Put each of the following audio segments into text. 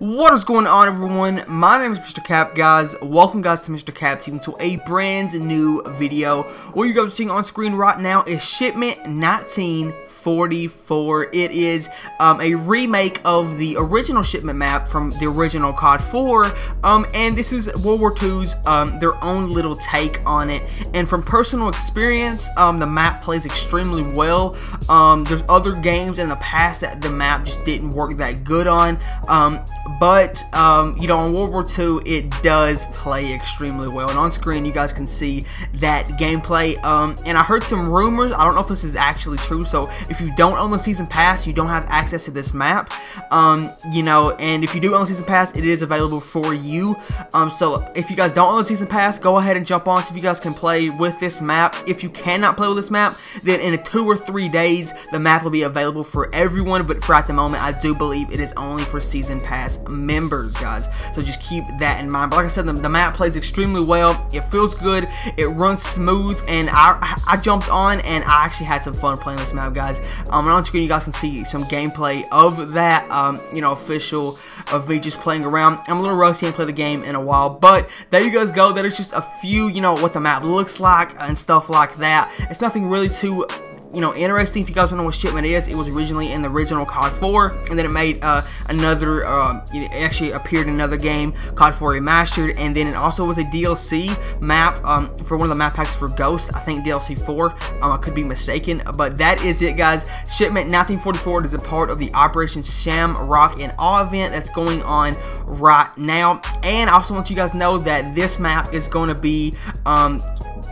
What is going on everyone? My name is Mr. Cap guys. Welcome guys to Mr. Cap TV to a brand new video. What you guys are seeing on screen right now is Shipment 1944. It is um, a remake of the original Shipment map from the original COD 4 um, and this is World War II's um, their own little take on it and from personal experience um, the map plays extremely well. Um, there's other games in the past that the map just didn't work that good on um, but um, you know in World War II it does play extremely well. And on screen you guys can see that gameplay. Um, and I heard some rumors. I don't know if this is actually true. So if you don't own the season pass you don't have access to this map. Um, you know and if you do own the season pass it is available for you. Um, so if you guys don't own the season pass go ahead and jump on. So if you guys can play with this map. If you cannot play with this map then in two or three days the map will be available for everyone. But for at the moment I do believe it is only for season pass members, guys. So just keep that in mind. But like I said, the, the map plays extremely well. It feels good. It runs smooth. And I, I jumped on and I actually had some fun playing this map, guys. Um, and on screen, you guys can see some gameplay of that, um, you know, official of me just playing around. I'm a little rusty and play the game in a while. But there you guys go. That is just a few, you know, what the map looks like and stuff like that. It's nothing really too you know, interesting. If you guys don't know what Shipment is, it was originally in the original COD 4, and then it made uh, another, um, it actually appeared in another game, COD 4 Remastered, and then it also was a DLC map um, for one of the map packs for Ghost, I think DLC 4, um, I could be mistaken, but that is it, guys. Shipment 1944 is a part of the Operation Shamrock and Awe event that's going on right now, and I also want you guys to know that this map is going to be um,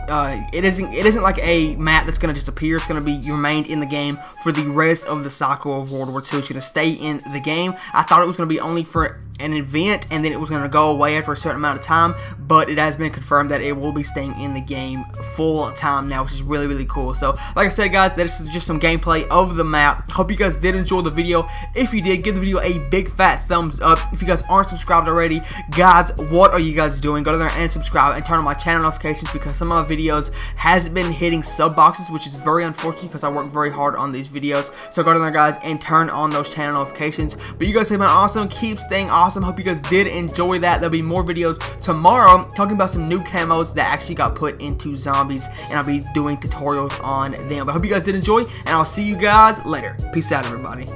uh, it isn't it isn't like a map that's gonna disappear. It's gonna be remained in the game for the rest of the cycle of World War II. It's gonna stay in the game. I thought it was gonna be only for an event and then it was going to go away after a certain amount of time but it has been confirmed that it will be staying in the game full time now which is really really cool. So like I said guys this is just some gameplay of the map. Hope you guys did enjoy the video. If you did give the video a big fat thumbs up. If you guys aren't subscribed already guys what are you guys doing? Go there and subscribe and turn on my channel notifications because some of my videos has been hitting sub boxes which is very unfortunate because I work very hard on these videos. So go there guys and turn on those channel notifications. But you guys have been awesome. Keep staying awesome awesome. Hope you guys did enjoy that. There'll be more videos tomorrow talking about some new camos that actually got put into zombies, and I'll be doing tutorials on them. But hope you guys did enjoy, and I'll see you guys later. Peace out, everybody.